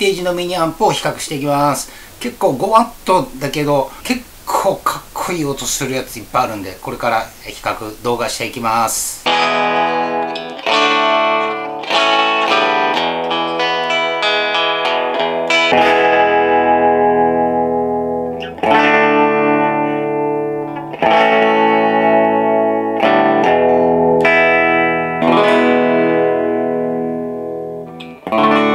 テージのミニアンプを比較していきます結構 5W だけど結構かっこいい音するやついっぱいあるんでこれから比較動画していきますう。